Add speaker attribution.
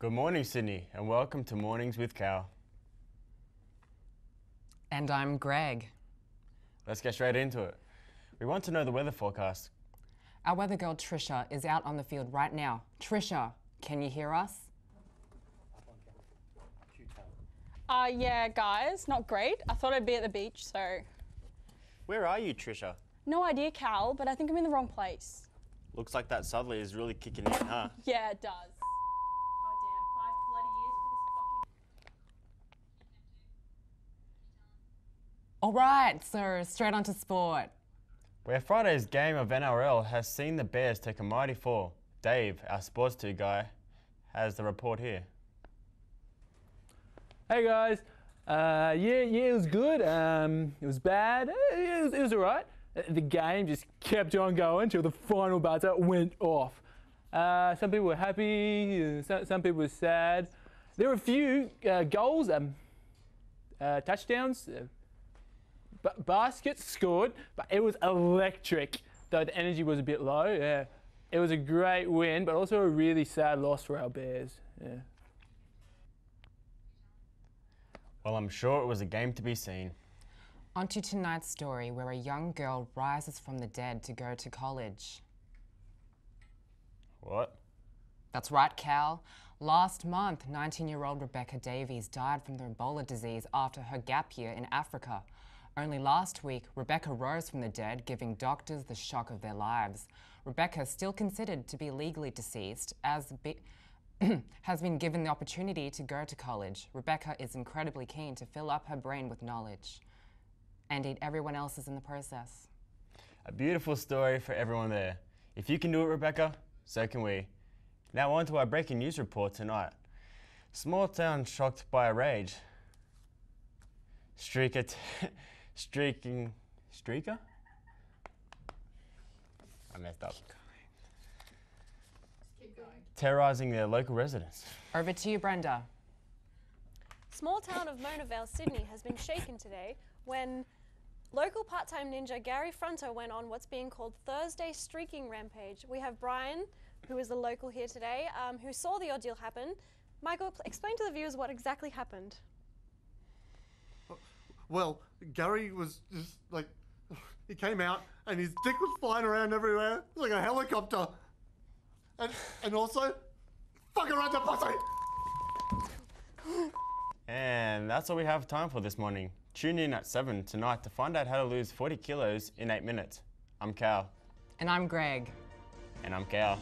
Speaker 1: Good morning, Sydney, and welcome to Mornings with Cal.
Speaker 2: And I'm Greg.
Speaker 1: Let's get straight into it. We want to know the weather forecast
Speaker 2: our weather girl Trisha is out on the field right now. Trisha, can you hear us?
Speaker 3: Uh, yeah, guys, not great. I thought I'd be at the beach, so
Speaker 1: Where are you, Trisha?
Speaker 3: no idea, Cal, but I think I'm in the wrong place.
Speaker 1: Looks like that southerly is really kicking in, huh?
Speaker 3: Yeah, it does. Goddamn, five bloody years for this fucking.
Speaker 2: All right, so straight on to sport.
Speaker 1: Where Friday's game of NRL has seen the Bears take a mighty fall. Dave, our sports 2 guy, has the report here.
Speaker 4: Hey guys, uh, yeah, yeah, it was good. Um, it was bad. Eh, It was, it was alright. Uh, The game just kept on going till the final buzzer went off. Uh, some people were happy, uh, some, some people were sad. There were a few uh, goals, um, uh, touchdowns, b- baskets scored, but it was electric. Though the energy was a bit low. Yeah, it was a great win, but also a really sad loss for our Bears. Yeah.
Speaker 1: Well, I'm sure it was a game to be seen.
Speaker 2: On to tonight's story where a young girl rises from the dead to go to college.
Speaker 1: What?
Speaker 2: That's right, Cal. Last month, 19 year old Rebecca Davies died from the Ebola disease after her gap year in Africa. Only last week, Rebecca rose from the dead, giving doctors the shock of their lives. Rebecca, still considered to be legally deceased, as be- has been given the opportunity to go to college. Rebecca is incredibly keen to fill up her brain with knowledge and eat everyone else's in the process.
Speaker 1: A beautiful story for everyone there. If you can do it, Rebecca, so can we. Now on to our breaking news report tonight. Small town shocked by a rage. Streaker, streaking, streaker? I messed up. Terrorizing their local residents.
Speaker 2: Over to you, Brenda.
Speaker 5: Small town of Mona Vale, Sydney has been shaken today when local part-time ninja Gary Fronto went on what's being called Thursday streaking rampage. We have Brian, who is the local here today, um, who saw the ordeal happen. Michael, pl- explain to the viewers what exactly happened.
Speaker 6: Well, Gary was just like, he came out and his dick was flying around everywhere like a helicopter. And, and also, fuck around the pussy!
Speaker 1: And that's all we have time for this morning. Tune in at 7 tonight to find out how to lose 40 kilos in 8 minutes. I'm Cal.
Speaker 2: And I'm Greg.
Speaker 1: And I'm Cal.